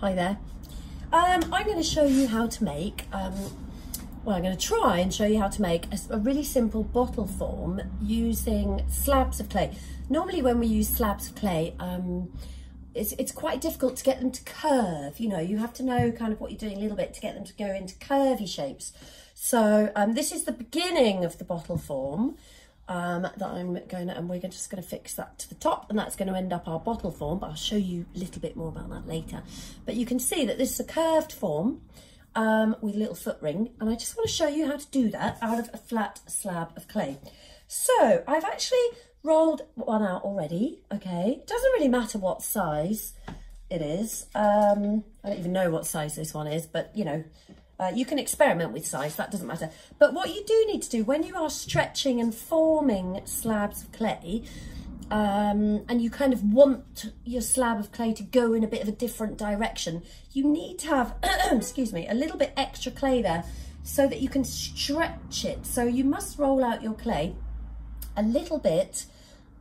hi there. Um, I'm going to show you how to make, um, well I'm going to try and show you how to make a, a, really simple bottle form using slabs of clay. Normally when we use slabs of clay, um, it's, it's quite difficult to get them to curve, you know, you have to know kind of what you're doing a little bit to get them to go into curvy shapes. So um, this is the beginning of the bottle form um, that I'm going to, and we're just going to fix that to the top and that's going to end up our bottle form, but I'll show you a little bit more about that later. But you can see that this is a curved form um, with a little foot ring and I just want to show you how to do that out of a flat slab of clay. So I've actually rolled one out already, okay? it Doesn't really matter what size it is. Um, I don't even know what size this one is, but you know, uh, you can experiment with size, that doesn't matter. But what you do need to do when you are stretching and forming slabs of clay, um, and you kind of want your slab of clay to go in a bit of a different direction, you need to have, excuse me, a little bit extra clay there so that you can stretch it. So you must roll out your clay a little bit,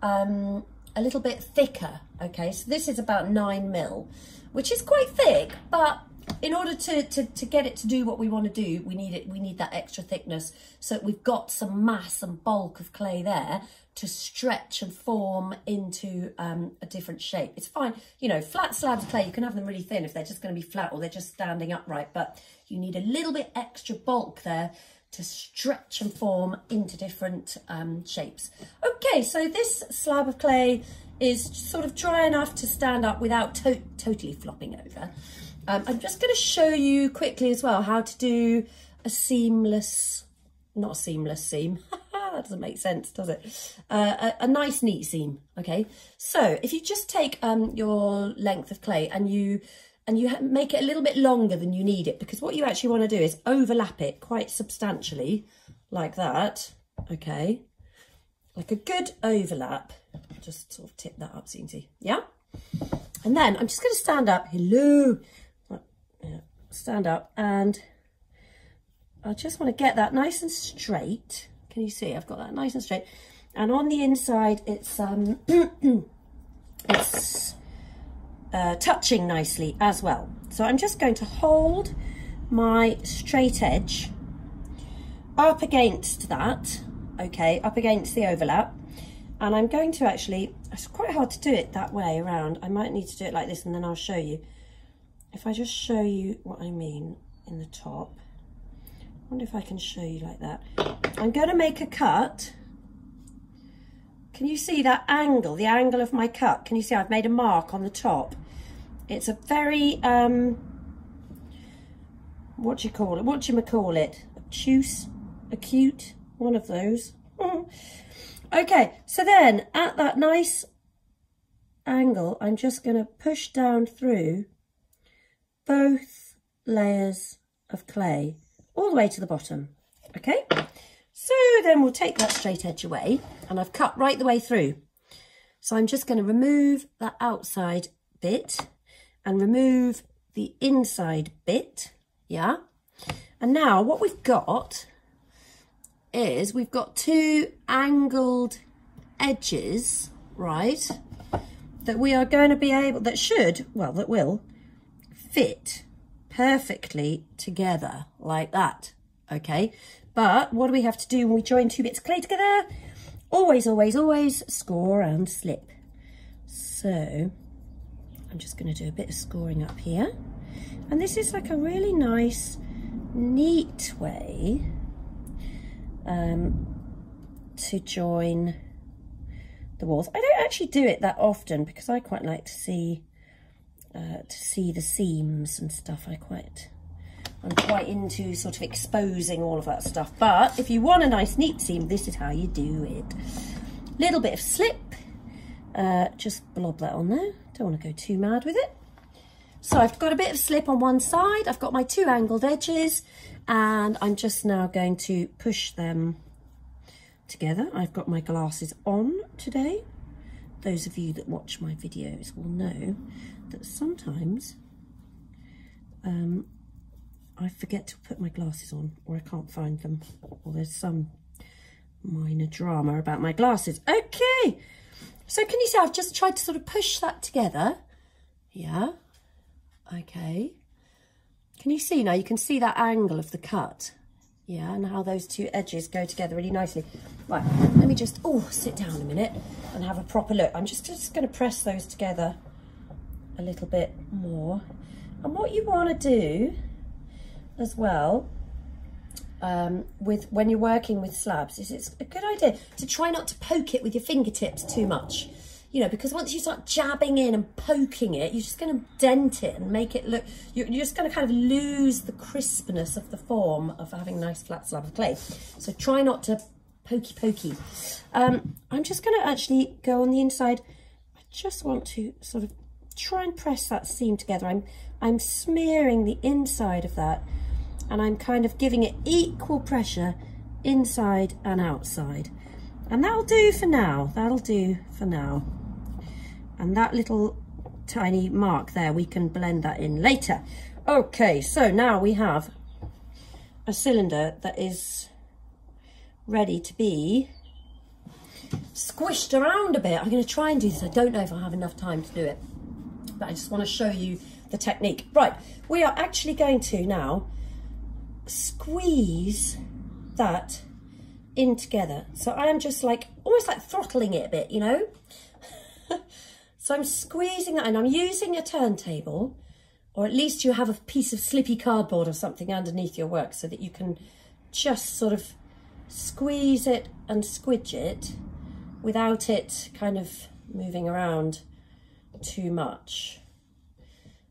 um, a little bit thicker. Okay, so this is about nine mil, which is quite thick, but in order to, to, to get it to do what we want to do, we need it. We need that extra thickness so that we've got some mass and bulk of clay there to stretch and form into um, a different shape. It's fine, you know, flat slabs of clay, you can have them really thin if they're just going to be flat or they're just standing upright, but you need a little bit extra bulk there to stretch and form into different um, shapes. Okay, so this slab of clay is sort of dry enough to stand up without to totally flopping over. Um, I'm just going to show you quickly as well how to do a seamless, not a seamless seam. that doesn't make sense, does it? Uh, a, a, nice neat seam, okay? So if you just take um, your length of clay and you and you make it a little bit longer than you need it because what you actually want to do is overlap it quite substantially like that, okay? Like a good overlap. Just sort of tip that up see, yeah? And then I'm just going to stand up, hello, stand up and I just want to get that nice and straight. Can you see? I've got that nice and straight. And on the inside, it's um, it's uh, touching nicely as well. So I'm just going to hold my straight edge up against that, okay, up against the overlap. And I'm going to actually, it's quite hard to do it that way around. I might need to do it like this and then I'll show you if I just show you what I mean in the top, I wonder if I can show you like that. I'm going to make a cut. Can you see that angle, the angle of my cut? Can you see I've made a mark on the top? It's a very, um, what do you call it? What do you call it? Obtuse? Acute? One of those. okay, so then at that nice angle, I'm just going to push down through both layers of clay all the way to the bottom. Okay, so then we'll take that straight edge away and I've cut right the way through. So I'm just going to remove that outside bit and remove the inside bit, yeah? And now what we've got is we've got two angled edges, right, that we are going to be able, that should, well, that will fit perfectly together like that, okay? But what do we have to do when we join two bits of clay together? Always, always, always score and slip. So I'm just going to do a bit of scoring up here. And this is like a really nice, neat way um, to join the walls. I don't actually do it that often because I quite like to see uh, to see the seams and stuff. I quite, I'm quite into sort of exposing all of that stuff. But if you want a nice neat seam, this is how you do it. Little bit of slip, uh, just blob that on there. Don't want to go too mad with it. So I've got a bit of slip on one side. I've got my two angled edges and I'm just now going to push them together. I've got my glasses on today. Those of you that watch my videos will know that sometimes um, I forget to put my glasses on or I can't find them or there's some minor drama about my glasses. Okay, so can you see I've just tried to sort of push that together. Yeah, Okay. Can you see now? You can see that angle of the cut. Yeah, and how those two edges go together really nicely. Right, let me just, oh, sit down a minute and have a proper look. I'm just, just going to press those together a little bit more. And what you want to do as well um, with when you're working with slabs is it's a good idea to try not to poke it with your fingertips too much you know, because once you start jabbing in and poking it, you're just going to dent it and make it look, you're, you're just going to kind of lose the crispness of the form of having a nice flat slab of clay. So try not to pokey pokey. Um, I'm just going to actually go on the inside. I just want to sort of try and press that seam together. I'm, I'm smearing the inside of that and I'm kind of giving it equal pressure inside and outside. And that'll do for now. That'll do for now. And that little tiny mark there, we can blend that in later. Okay, so now we have a cylinder that is ready to be squished around a bit. I'm going to try and do this. I don't know if I have enough time to do it, but I just want to show you the technique. Right, we are actually going to now squeeze that in together. So I am just like, almost like throttling it a bit, you know? So I'm squeezing that and I'm using a turntable or at least you have a piece of slippy cardboard or something underneath your work so that you can just sort of squeeze it and squidge it without it kind of moving around too much.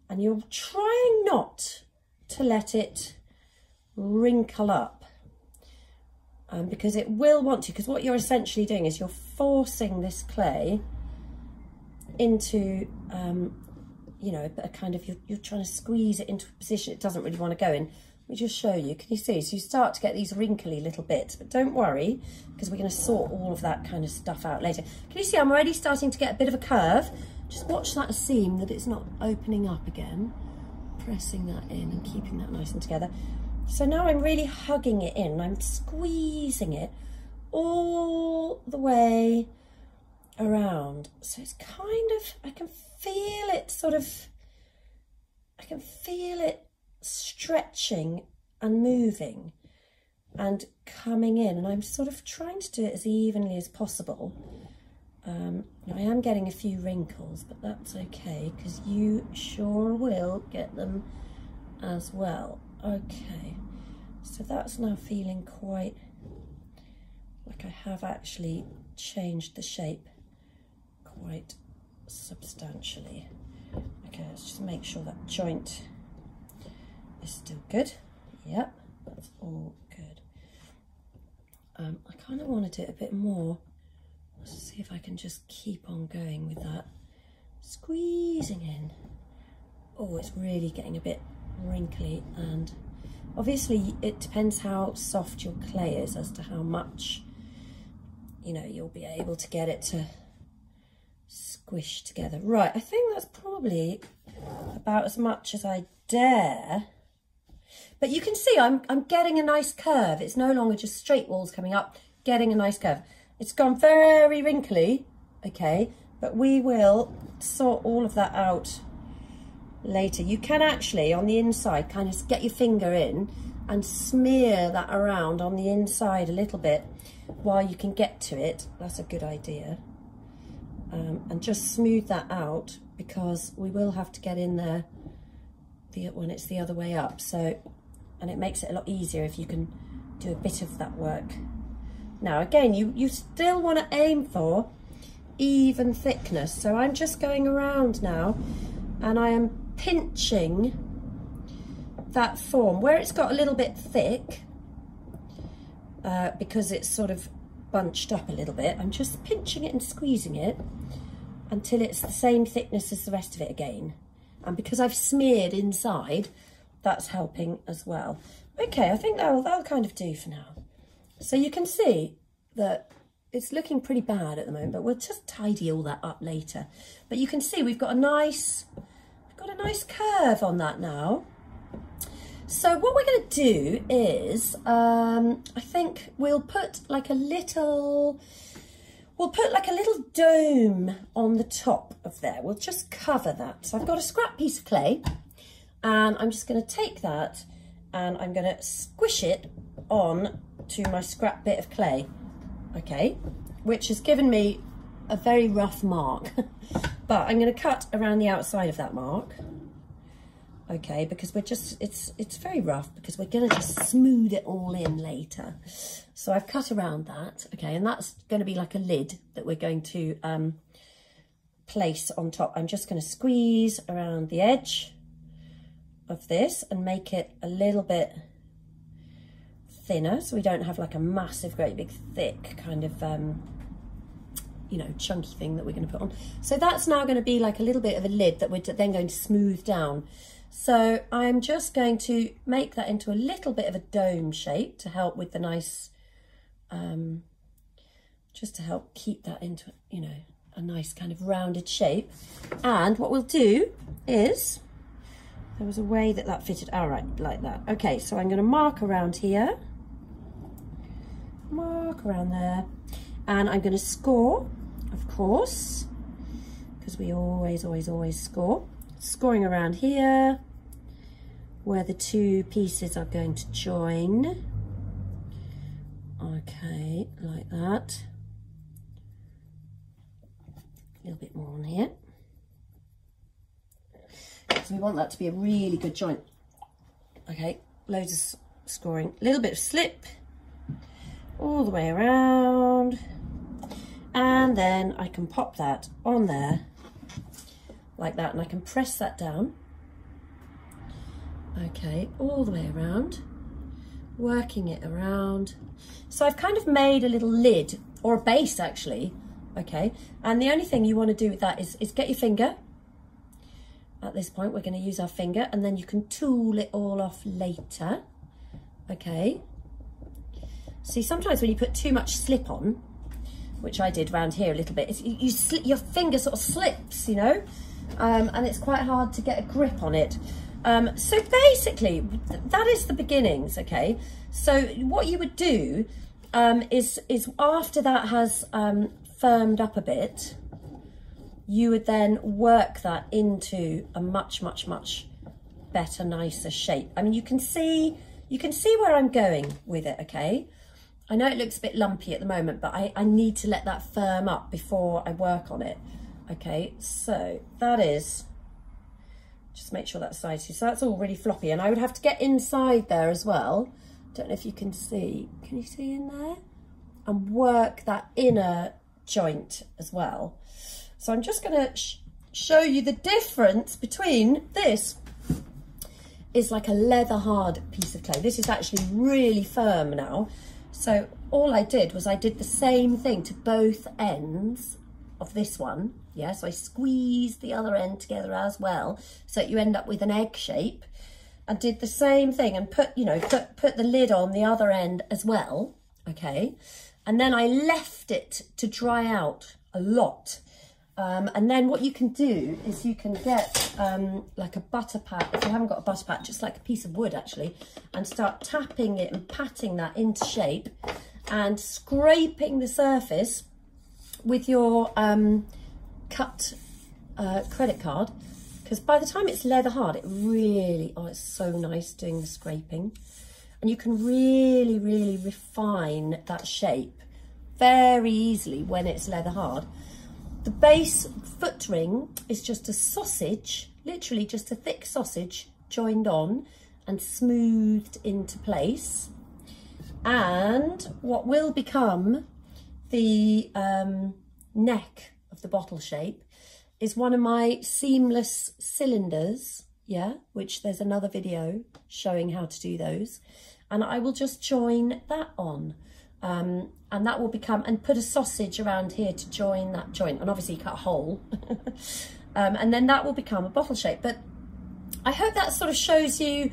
And you're trying not to let it wrinkle up um, because it will want to, because what you're essentially doing is you're forcing this clay into, um, you know, a kind of, you're, you're trying to squeeze it into a position it doesn't really want to go in. Let me just show you. Can you see? So you start to get these wrinkly little bits, but don't worry, because we're going to sort all of that kind of stuff out later. Can you see I'm already starting to get a bit of a curve? Just watch that seam that it's not opening up again. Pressing that in and keeping that nice and together. So now I'm really hugging it in. I'm squeezing it all the way around. So it's kind of, I can feel it sort of, I can feel it stretching and moving and coming in. And I'm sort of trying to do it as evenly as possible. Um, I am getting a few wrinkles, but that's okay because you sure will get them as well. Okay, so that's now feeling quite like I have actually changed the shape quite substantially. Okay, let's just make sure that joint is still good. Yep, that's all good. Um, I kind of wanted it a bit more. Let's see if I can just keep on going with that. Squeezing in. Oh, it's really getting a bit wrinkly and obviously it depends how soft your clay is as to how much you know you'll be able to get it to squish together. Right, I think that's probably about as much as I dare. But you can see I'm, I'm getting a nice curve. It's no longer just straight walls coming up, getting a nice curve. It's gone very wrinkly, okay, but we will sort all of that out later. You can actually, on the inside, kind of get your finger in and smear that around on the inside a little bit while you can get to it. That's a good idea um, and just smooth that out because we will have to get in there the, when it's the other way up. So, and it makes it a lot easier if you can do a bit of that work. Now, again, you, you still want to aim for even thickness. So I'm just going around now and I am pinching that form where it's got a little bit thick uh, because it's sort of bunched up a little bit. I'm just pinching it and squeezing it until it's the same thickness as the rest of it again. And because I've smeared inside, that's helping as well. Okay, I think that'll, that'll kind of do for now. So you can see that it's looking pretty bad at the moment, but we'll just tidy all that up later. But you can see we've got a nice, we've got a nice curve on that now. So what we're going to do is, um, I think we'll put like a little, we'll put like a little dome on the top of there. We'll just cover that. So I've got a scrap piece of clay And I'm just gonna take that and I'm gonna squish it on to my scrap bit of clay, okay? Which has given me a very rough mark, but I'm gonna cut around the outside of that mark, okay? Because we're just, it's, it's very rough because we're gonna just smooth it all in later. So I've cut around that, okay? And that's gonna be like a lid that we're going to um, place on top. I'm just gonna squeeze around the edge of this and make it a little bit thinner so we don't have like a massive great big thick kind of um, you know chunky thing that we're going to put on so that's now going to be like a little bit of a lid that we're then going to smooth down so I'm just going to make that into a little bit of a dome shape to help with the nice um, just to help keep that into you know a nice kind of rounded shape. And what we'll do is there was a way that that fitted all right like that. Okay so I'm going to mark around here. Mark around there. And I'm going to score of course because we always always always score scoring around here where the two pieces are going to join. Okay like that. A little bit more on here. So we want that to be a really good joint. Okay loads of scoring. A little bit of slip all the way around. And then I can pop that on there like that and I can press that down. Okay all the way around. Working it around. So I've kind of made a little lid or a base actually. Okay and the only thing you want to do with that is, is get your finger. At this point we're going to use our finger and then you can tool it all off later. Okay. See, sometimes when you put too much slip on, which I did around here a little bit, you, you your finger sort of slips, you know, um, and it's quite hard to get a grip on it. Um, so basically, that is the beginnings, okay? So what you would do um, is, is after that has um, firmed up a bit, you would then work that into a much, much, much better, nicer shape. I mean, you can see, you can see where I'm going with it, okay? I know it looks a bit lumpy at the moment, but I, I need to let that firm up before I work on it. Okay, so that is, just make sure that's size. So that's all really floppy. And I would have to get inside there as well. Don't know if you can see. Can you see in there? And work that inner joint as well. So I'm just going to sh show you the difference between this is like a leather hard piece of clay. This is actually really firm now. So all I did was I did the same thing to both ends of this one. Yeah, so I squeezed the other end together as well. So you end up with an egg shape and did the same thing and put, you know, put, put the lid on the other end as well. Okay. And then I left it to dry out a lot. Um, and then what you can do is you can get um, like a butter pat, if you haven't got a butter pat, just like a piece of wood actually, and start tapping it and patting that into shape and scraping the surface with your um, cut uh, credit card. Because by the time it's leather hard, it really, oh, it's so nice doing the scraping. And you can really, really refine that shape very easily when it's leather hard. The base foot ring is just a sausage, literally just a thick sausage joined on and smoothed into place. And what will become the um, neck of the bottle shape is one of my seamless cylinders, yeah, which there's another video showing how to do those. And I will just join that on. Um, and that will become, and put a sausage around here to join that joint, and obviously cut a hole. um, and then that will become a bottle shape. But I hope that sort of shows you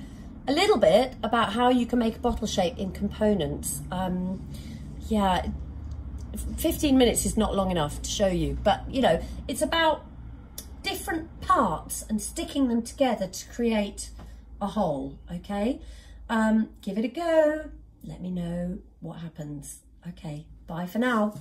a little bit about how you can make a bottle shape in components. Um, yeah, 15 minutes is not long enough to show you, but you know, it's about different parts and sticking them together to create a whole, okay? Um, give it a go. Let me know what happens. Okay, bye for now.